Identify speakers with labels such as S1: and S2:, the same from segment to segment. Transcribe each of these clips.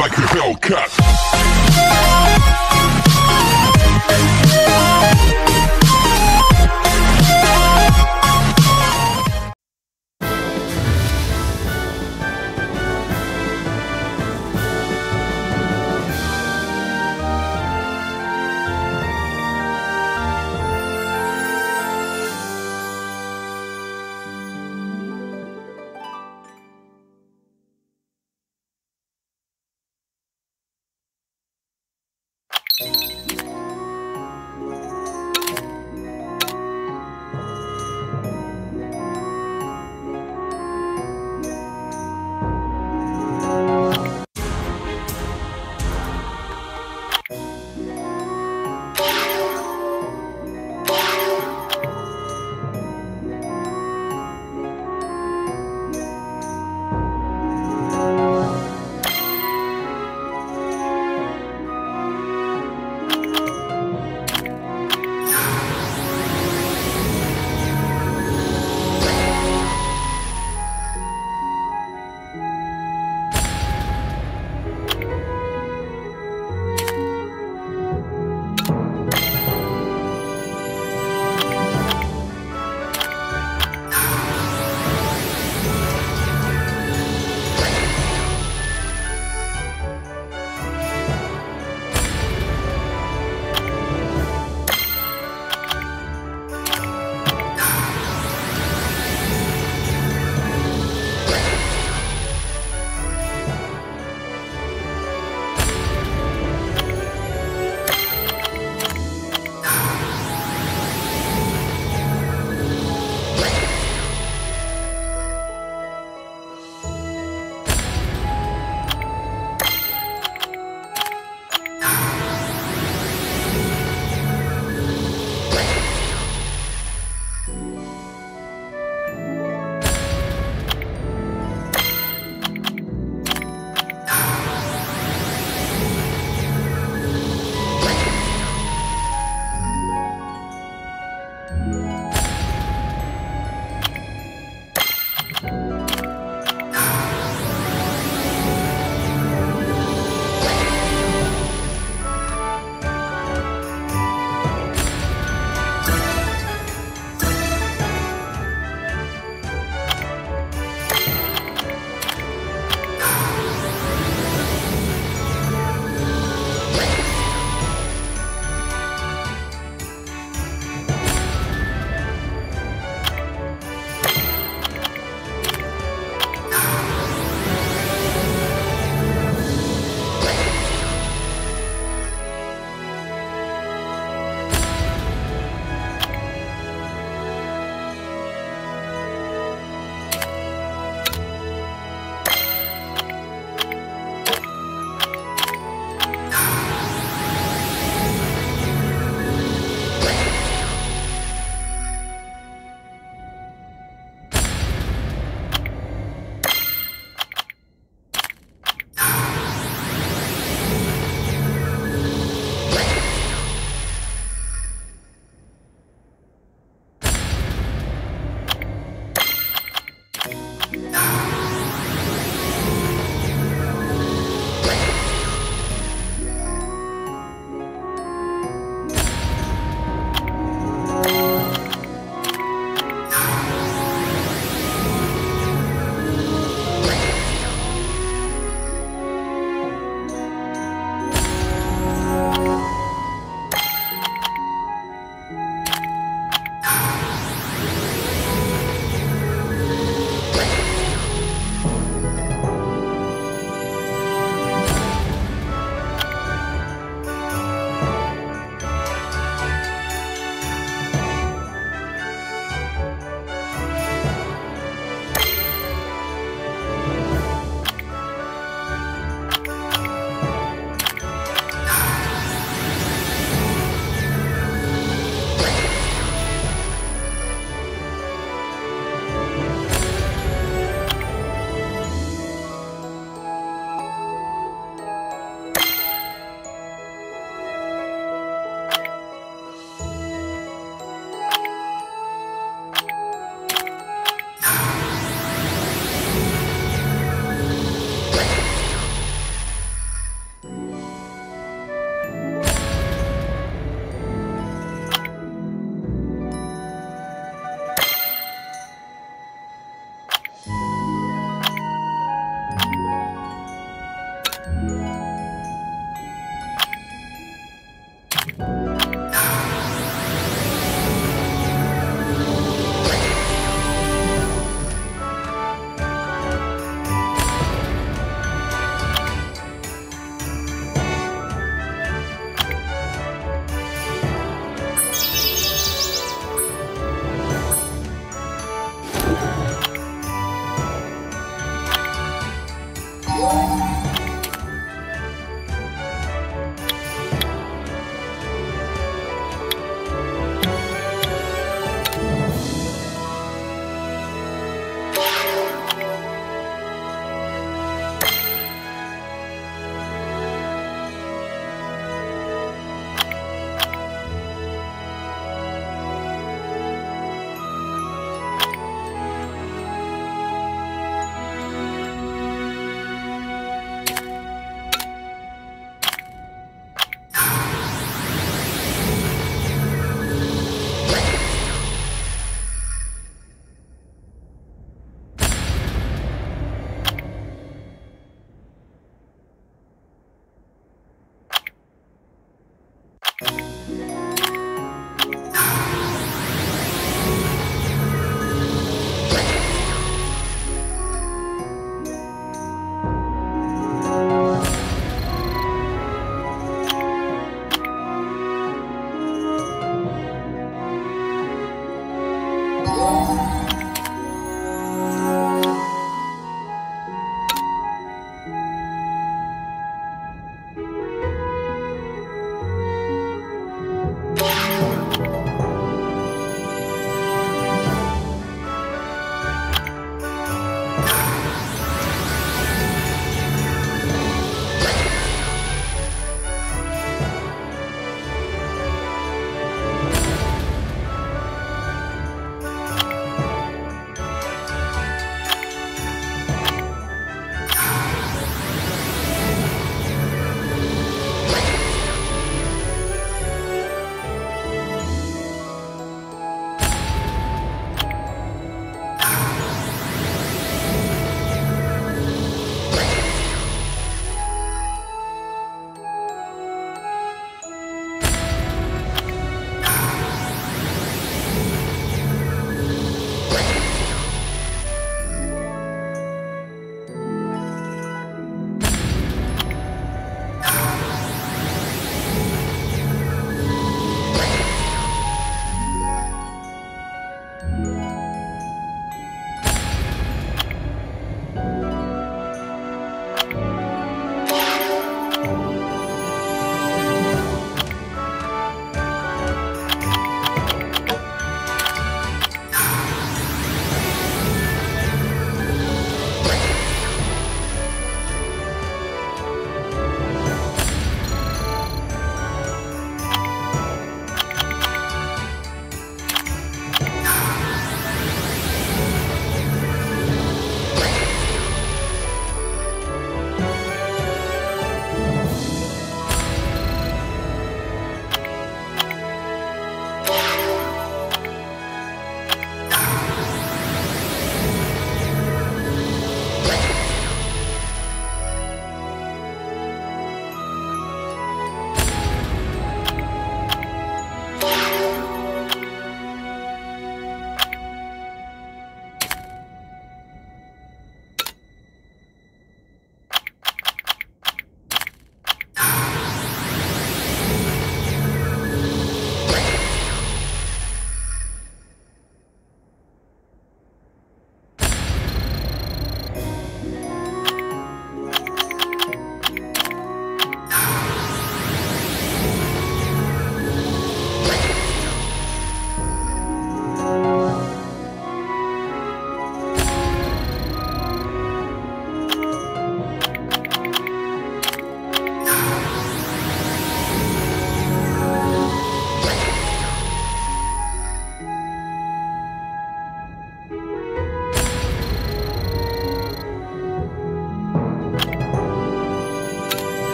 S1: like a Hellcat.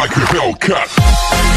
S1: Like a Hellcat.